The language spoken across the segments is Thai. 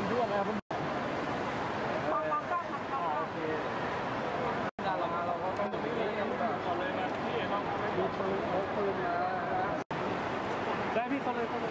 คุด้วยนะครับคุณมองมองกล้องมองกล้องการเรามาเราก็ต้องมีพี่กันเลยนะพี่เอ๋ต้องดูปืนพกปืนนะได้พี่เขเลยเขาเลย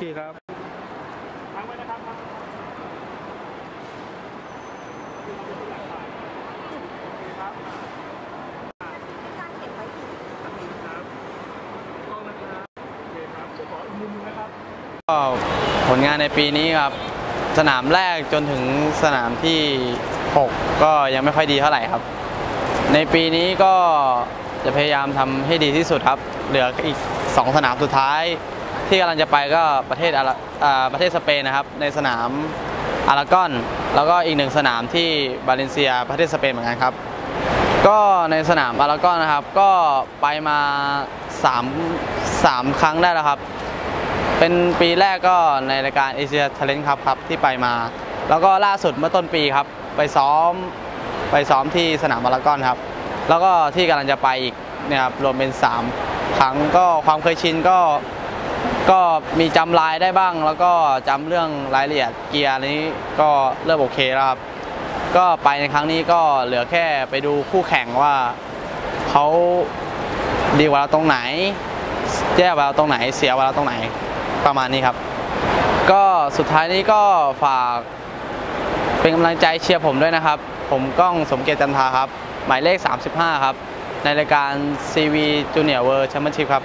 เคครับทั้งไว้นะครับทั้งครับการเก็บไว้อีกครับกล้องนะครับโอเคครับเดี๋ยวขออีกมุมนึงนะครับก็ผลงานในปีนี้ครับ สนามแรกจนถึงสนามที่ 6 ก็ยังไม่ค่อยดีเท่าไหร่ครับ ในปีนี้ก็จะพยายามทำให้ดีที่สุดครับ เหลืออีก 2 สนามสุดท้าย ที่กำลังจะไปก็ประเทศอาราอ่าประเทศสเปนนะครับ ในสนามอารากอน แล้วก็อีกหนึ่งสนามที่บาเลนเซียประเทศสเปนเหมือนกันครับ ก็ในสนามอารากอนนะครับ ก็ไปมา3 3ครั้งได้แล้วครับ เป็นปีแรกก็ในรายการเอเชีย a เลน t ์ครับครับที่ไปมา แล้วก็ล่าสุดเมื่อต้นปีครับ ไปซ้อมไปซ้อมที่สนามบารากอนครับ แล้วก็ที่กำลังจะไปอีกเนี่ยครับรวมเป็น 3 ครั้งก็ความเคยชินก็ ก็มีจำลายได้บ้าง แล้วก็จำเรื่องรายละเอียดเกียร์นี้ก็เริ่มโอเคแล้วครับ ก็ไปในครั้งนี้ก็เหลือแค่ไปดูคู่แข่งว่าเขาดีกว่าเราตรงไหนแย่กว่าเราตรงไหนเสียกว่าเราตรงไหนประมาณนี้ครับ ก็สุดท้ายนี้ก็ฝากเป็นกำลังใจเชียร์ผมด้วยนะครับ ผมก้องสมเกียรติจันทาครับ หมายเลข 35 ครับ ในรายการ CV Junior World Championship ครับ